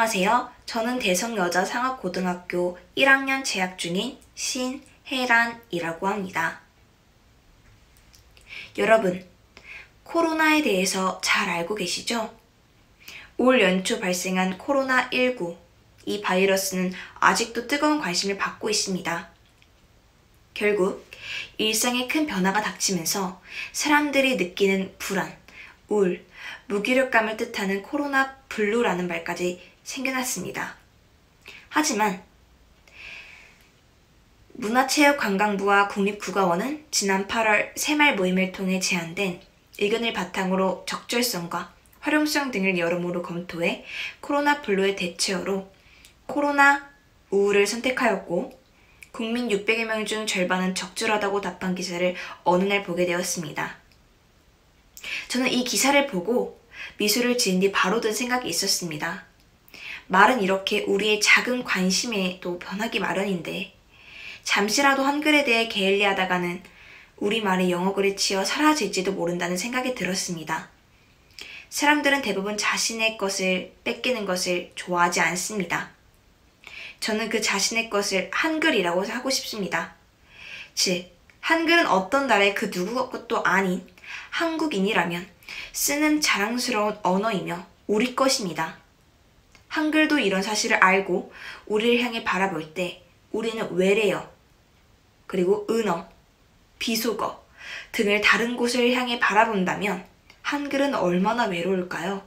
안녕하세요. 저는 대성여자상업고등학교 1학년 재학 중인 신혜란이라고 합니다. 여러분, 코로나에 대해서 잘 알고 계시죠? 올 연초 발생한 코로나19, 이 바이러스는 아직도 뜨거운 관심을 받고 있습니다. 결국 일상에 큰 변화가 닥치면서 사람들이 느끼는 불안, 울, 무기력감을 뜻하는 코로나 블루라는 말까지 생겨났습니다. 하지만 문화체육관광부와 국립국어원은 지난 8월 새말 모임을 통해 제안된 의견을 바탕으로 적절성과 활용성 등을 여러모로 검토해 코로나 블루의 대체어로 코로나 우울을 선택하였고 국민 600여 명 중 절반은 적절하다고 답한 기사를 어느 날 보게 되었습니다. 저는 이 기사를 보고 미술을 지은 뒤 바로 든 생각이 있었습니다. 말은 이렇게 우리의 작은 관심에도 변하기 마련인데 잠시라도 한글에 대해 게을리하다가는 우리말이 영어글에 치여 사라질지도 모른다는 생각이 들었습니다. 사람들은 대부분 자신의 것을 뺏기는 것을 좋아하지 않습니다. 저는 그 자신의 것을 한글이라고 하고 싶습니다. 즉, 한글은 어떤 나라의 그 누구 것도 아닌 한국인이라면 쓰는 자랑스러운 언어이며 우리 것입니다. 한글도 이런 사실을 알고 우리를 향해 바라볼 때 우리는 외래어, 그리고 은어, 비속어 등을 다른 곳을 향해 바라본다면 한글은 얼마나 외로울까요?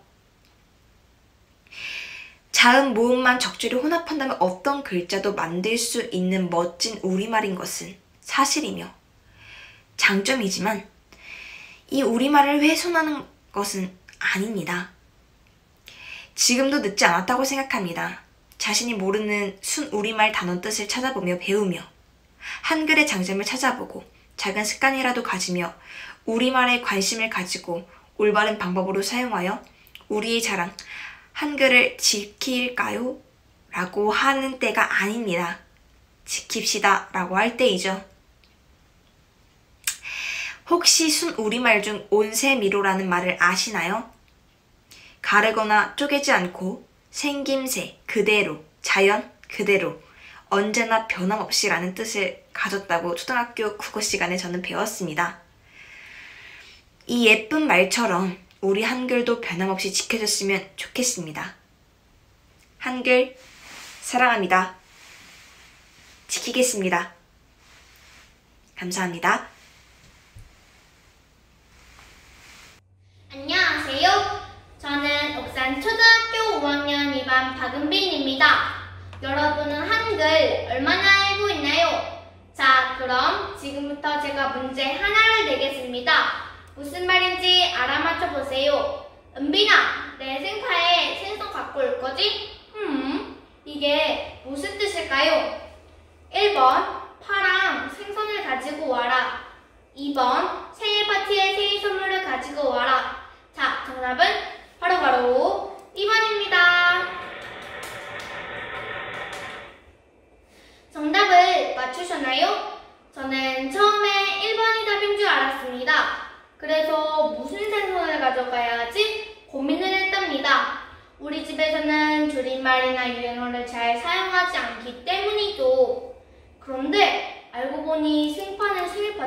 자음 모음만 적절히 혼합한다면 어떤 글자도 만들 수 있는 멋진 우리말인 것은 사실이며 장점이지만 이 우리말을 훼손하는 것은 아닙니다. 지금도 늦지 않았다고 생각합니다. 자신이 모르는 순 우리말 단어 뜻을 찾아보며 배우며 한글의 장점을 찾아보고 작은 습관이라도 가지며 우리말에 관심을 가지고 올바른 방법으로 사용하여 우리의 자랑, 한글을 지킬까요? 라고 하는 때가 아닙니다. 지킵시다 라고 할 때이죠. 혹시 순 우리말 중 온세미로라는 말을 아시나요? 가르거나 쪼개지 않고 생김새 그대로, 자연 그대로, 언제나 변함없이라는 뜻을 가졌다고 초등학교 국어 시간에 저는 배웠습니다. 이 예쁜 말처럼 우리 한글도 변함없이 지켜졌으면 좋겠습니다. 한글 사랑합니다. 지키겠습니다. 감사합니다. 안녕하세요. 저는 옥산 초등학교 5학년 2반 박은빈입니다. 여러분은 한글 얼마나 알고 있나요? 자, 그럼 지금부터 제가 문제 하나를 내겠습니다. 무슨 말인지 알아맞혀 보세요. 은빈아, 내 생파에 생선 갖고 올 거지? 음, 이게 무슨 뜻일까요? 1번, 파랑 생선을 가지고 와라. 2번, 생일 파티에 생일 선물을 가지고 와라. 자, 정답은 바로바로 바로 2번입니다. 정답을 맞추셨나요? 저는 처음에 1번이 답인 줄 알았습니다. 그래서 무슨 생선을 가져가야지 고민을 했답니다. 우리 집에서는 줄임말이나 유행어를 잘 사용하지 않기 때문이죠. 그런데 알고 보니 생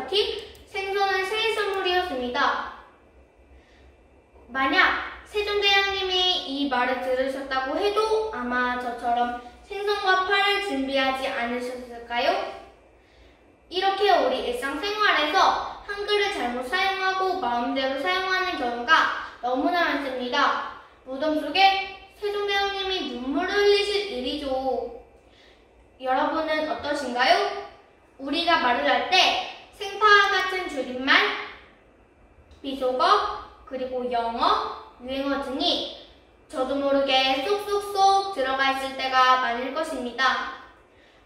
파티, 생선은 생일 선물이었습니다. 만약 세종대왕님이 이 말을 들으셨다고 해도 아마 저처럼 생선과 파를 준비하지 않으셨을까요? 이렇게 우리 일상생활에서 한글을 잘못 사용하고 마음대로 사용하는 경우가 너무나 많습니다. 무덤 속에 세종대왕님이 눈물을 흘리실 일이죠. 여러분은 어떠신가요? 우리가 말을 할 때 생파와 같은 줄임말, 비속어, 그리고 영어, 유행어 등이 저도 모르게 쏙쏙쏙 들어가 있을 때가 많을 것입니다.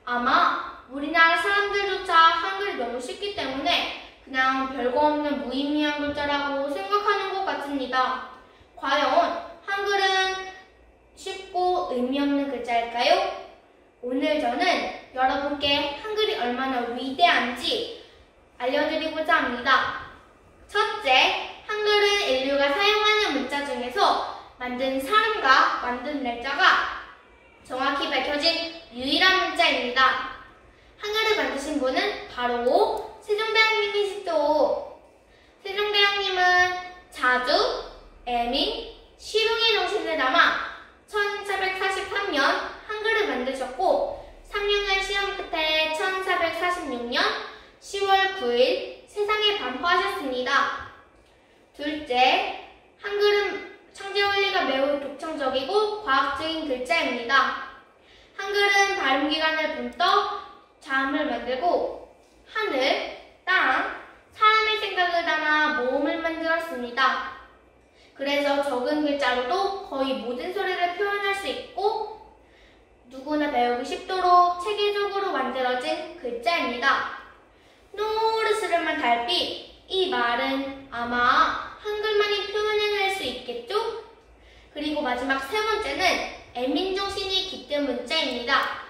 아마 우리나라 사람들조차 한글이 너무 쉽기 때문에 그냥 별거 없는 무의미한 글자라고 생각하는 것 같습니다. 과연 한글은 쉽고 의미 없는 글자일까요? 오늘 저는 여러분께 한글이 얼마나 위대한지 알려드리고자 합니다. 첫째, 한글은 인류가 사용하는 문자 중에서 만든 사람과 만든 날짜가 정확히 밝혀진 유일한 문자입니다. 한글을 만드신 분은 바로 세종대왕님이시죠. 세종대왕님은 자주, 애민, 시룡의 정신을 담아 1443년 한글을 만드셨고 3년간 시험 끝에 1446년 10월 9일 세상에 반포하셨습니다. 둘째, 한글은 창제 원리가 매우 독창적이고 과학적인 글자입니다. 한글은 발음 기관을 분떡, 자음을 만들고 하늘, 땅, 사람의 생각을 담아 모음을 만들었습니다. 그래서 적은 글자로도 거의 모든 소리를 표현할 수 있고 누구나 배우기 쉽도록 체계적으로 만들어진 글자입니다. 노르스름한 달빛 이 말은 아마 한글만이 표현해낼 수 있겠죠? 그리고 마지막 세 번째는 애민 정신이 깃든 문자입니다.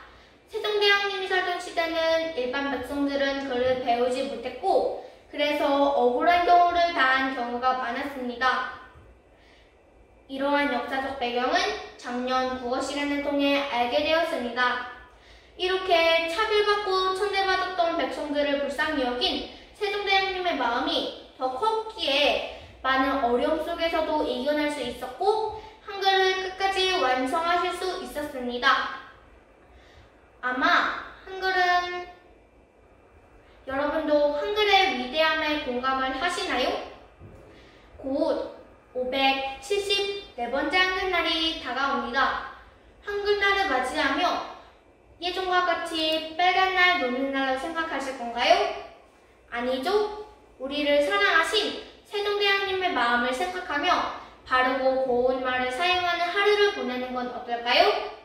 세종대왕님이 살던 시대는 일반 백성들은 글을 배우지 못했고 그래서 억울한 경우를 당한 경우가 많았습니다. 이러한 역사적 배경은 작년 국어 시간을 통해 알게 되었습니다. 이렇게 차별받고 천대받았던 백성들을 불쌍히 여긴 세종대왕님의 마음이 더 컸기에 많은 어려움 속에서도 이겨낼 수 있었고 한글을 끝까지 완성하실 수 있었습니다. 아마 한글은 여러분도 한글의 위대함에 공감을 하시나요? 곧 574번째 한글날이 다가옵니다. 한글날을 맞이하며 예전과 같이 빨간 날, 노는 날로 생각하실 건가요? 아니죠? 우리를 사랑하신 세종대왕님의 마음을 생각하며 바르고 고운 말을 사용하는 하루를 보내는 건 어떨까요?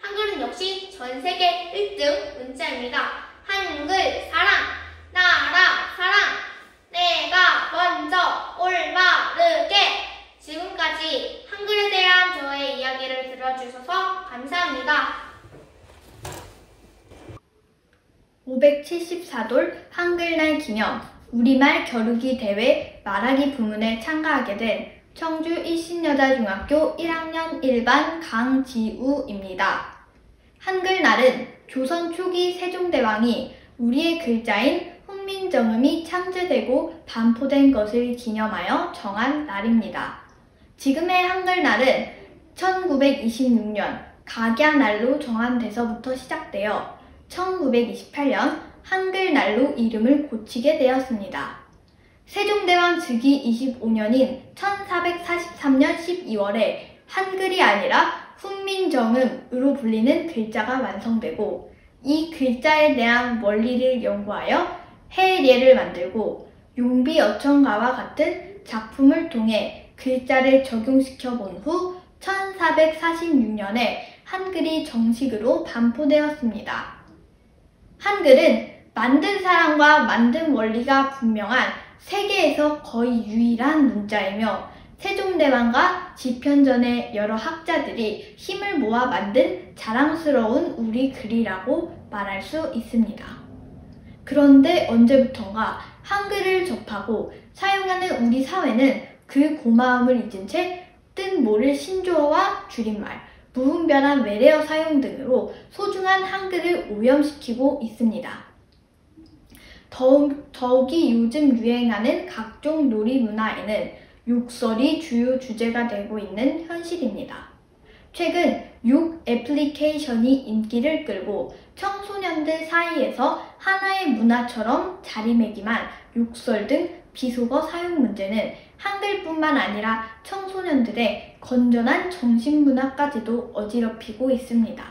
한글은 역시 전 세계 1등 문자입니다. 한글 사랑, 나라 사랑, 내가 먼저 올바르게 지금까지 한글에 대한 저의 이야기를 들어주셔서 감사합니다. 574돌 한글날 기념 우리말 겨루기 대회 말하기 부문에 참가하게 된 청주 일신여자중학교 1학년 1반 강지우입니다. 한글날은 조선 초기 세종대왕이 우리의 글자인 훈민정음이 창제되고 반포된 것을 기념하여 정한 날입니다. 지금의 한글날은 1926년 각야날로 정한돼서부터 시작되어 1928년 한글날로 이름을 고치게 되었습니다. 세종대왕 즉위 25년인 1443년 12월에 한글이 아니라 훈민정음으로 불리는 글자가 완성되고 이 글자에 대한 원리를 연구하여 해례를 만들고 용비 어천가와 같은 작품을 통해 글자를 적용시켜 본 후 1446년에 한글이 정식으로 반포되었습니다. 한글은 만든 사람과 만든 원리가 분명한 세계에서 거의 유일한 문자이며 세종대왕과 지편전의 여러 학자들이 힘을 모아 만든 자랑스러운 우리 글이라고 말할 수 있습니다. 그런데 언제부턴가 한글을 접하고 사용하는 우리 사회는 그 고마움을 잊은 채뜻 모를 신조어와 줄임말, 무분별한 외래어 사용 등으로 소중한 한글을 오염시키고 있습니다. 더욱, 더욱이 요즘 유행하는 각종 놀이 문화에는 욕설이 주요 주제가 되고 있는 현실입니다. 최근 욕 애플리케이션이 인기를 끌고 청소년들 사이에서 하나의 문화처럼 자리매김한 욕설 등 비속어 사용 문제는 한글뿐만 아니라 청소년들의 건전한 정신문화까지도 어지럽히고 있습니다.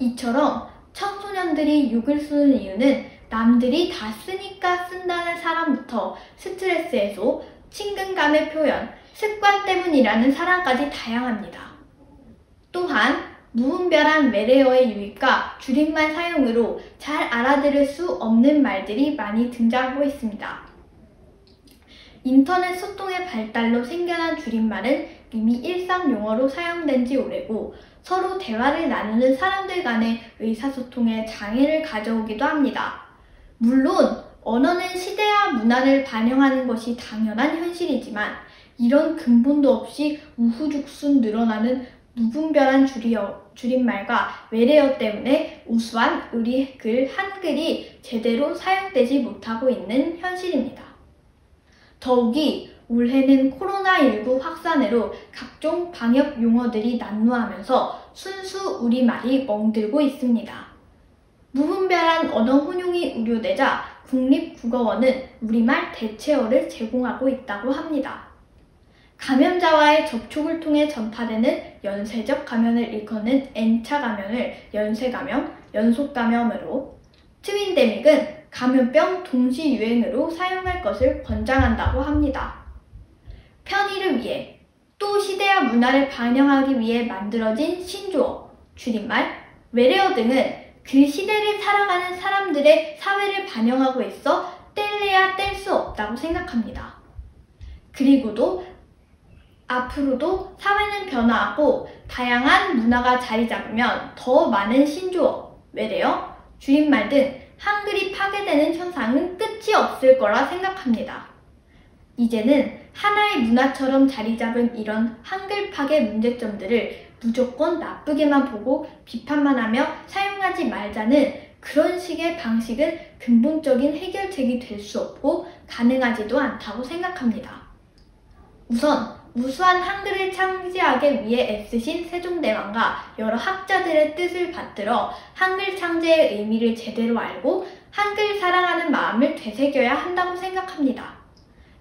이처럼 청소년들이 욕을 쓰는 이유는 남들이 다 쓰니까 쓴다는 사람부터 스트레스 해소, 친근감의 표현, 습관 때문이라는 사람까지 다양합니다. 또한 무분별한 외래어의 유입과 줄임말 사용으로 잘 알아들을 수 없는 말들이 많이 등장하고 있습니다. 인터넷 소통의 발달로 생겨난 줄임말은 이미 일상 용어로 사용된 지 오래고 서로 대화를 나누는 사람들 간의 의사소통에 장애를 가져오기도 합니다. 물론 언어는 시대와 문화를 반영하는 것이 당연한 현실이지만 이런 근본도 없이 우후죽순 늘어나는 무분별한 줄이어, 줄임말과 외래어 때문에 우수한 우리 글 한글이 제대로 사용되지 못하고 있는 현실입니다. 더욱이 올해는 코로나19 확산으로 각종 방역 용어들이 난무하면서 순수 우리말이 멍들고 있습니다. 무분별한 언어 혼용이 우려되자 국립국어원은 우리말 대체어를 제공하고 있다고 합니다. 감염자와의 접촉을 통해 전파되는 연쇄적 감염을 일컫는 N차 감염을 연쇄 감염, 연속 감염으로 트윈데믹은 감염병 동시 유행으로 사용할 것을 권장한다고 합니다. 편의를 위해 또 시대와 문화를 반영하기 위해 만들어진 신조어, 줄임말, 외래어 등은 그 시대를 살아가는 사람들의 사회를 반영하고 있어 뗄래야 뗄 수 없다고 생각합니다. 그리고도 앞으로도 사회는 변화하고 다양한 문화가 자리 잡으면 더 많은 신조어, 외래어, 줄임말 등 한글이 파괴되는 현상은 끝이 없을 거라 생각합니다. 이제는 하나의 문화처럼 자리 잡은 이런 한글 파괴 문제점들을 무조건 나쁘게만 보고 비판만 하며 사용하지 말자는 그런 식의 방식은 근본적인 해결책이 될 수 없고 가능하지도 않다고 생각합니다. 우선 우수한 한글을 창제하기 위해 애쓰신 세종대왕과 여러 학자들의 뜻을 받들어 한글 창제의 의미를 제대로 알고 한글 사랑하는 마음을 되새겨야 한다고 생각합니다.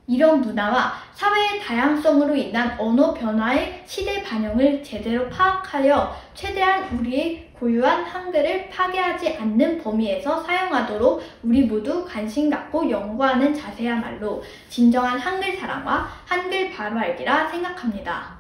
이런 문화와 사회의 다양성으로 인한 언어 변화의 시대 반영을 제대로 파악하여 최대한 우리의 고유한 한글을 파괴하지 않는 범위에서 사용하도록 우리 모두 관심 갖고 연구하는 자세야말로 진정한 한글 사랑과 한글 바로 알기라 생각합니다.